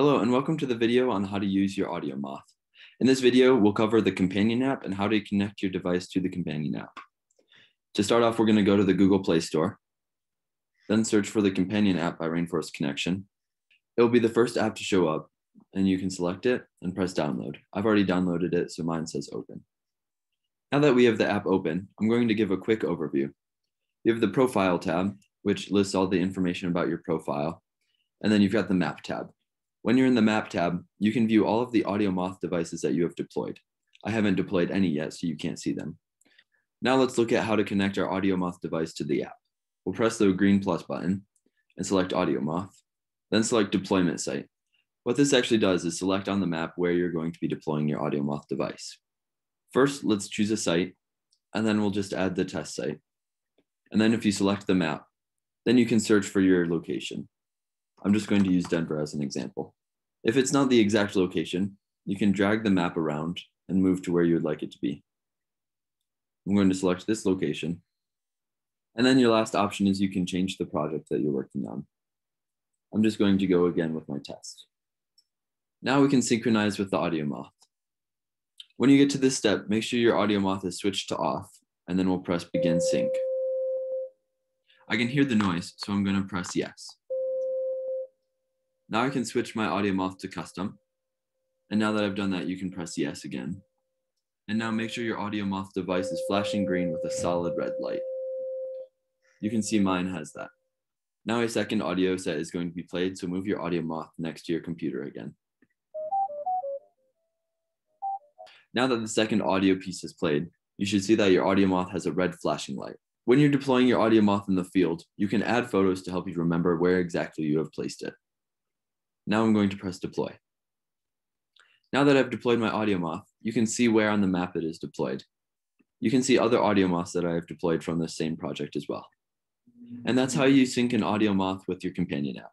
Hello and welcome to the video on how to use your AudioMoth. In this video, we'll cover the companion app and how to connect your device to the companion app. To start off, we're gonna to go to the Google Play Store, then search for the companion app by Rainforest Connection. It will be the first app to show up and you can select it and press download. I've already downloaded it, so mine says open. Now that we have the app open, I'm going to give a quick overview. You have the profile tab, which lists all the information about your profile. And then you've got the map tab. When you're in the map tab, you can view all of the AudioMoth devices that you have deployed. I haven't deployed any yet, so you can't see them. Now let's look at how to connect our AudioMoth device to the app. We'll press the green plus button and select AudioMoth, then select deployment site. What this actually does is select on the map where you're going to be deploying your AudioMoth device. First, let's choose a site, and then we'll just add the test site. And then if you select the map, then you can search for your location. I'm just going to use Denver as an example. If it's not the exact location, you can drag the map around and move to where you would like it to be. I'm going to select this location. And then your last option is you can change the project that you're working on. I'm just going to go again with my test. Now we can synchronize with the AudioMoth. When you get to this step, make sure your AudioMoth is switched to off, and then we'll press begin sync. I can hear the noise, so I'm gonna press yes. Now I can switch my AudioMoth to custom. And now that I've done that, you can press yes again. And now make sure your AudioMoth device is flashing green with a solid red light. You can see mine has that. Now a second audio set is going to be played, so move your AudioMoth next to your computer again. Now that the second audio piece is played, you should see that your AudioMoth has a red flashing light. When you're deploying your AudioMoth in the field, you can add photos to help you remember where exactly you have placed it. Now I'm going to press deploy. Now that I've deployed my AudioMoth, you can see where on the map it is deployed. You can see other AudioMoths that I have deployed from the same project as well. And that's how you sync an AudioMoth with your companion app.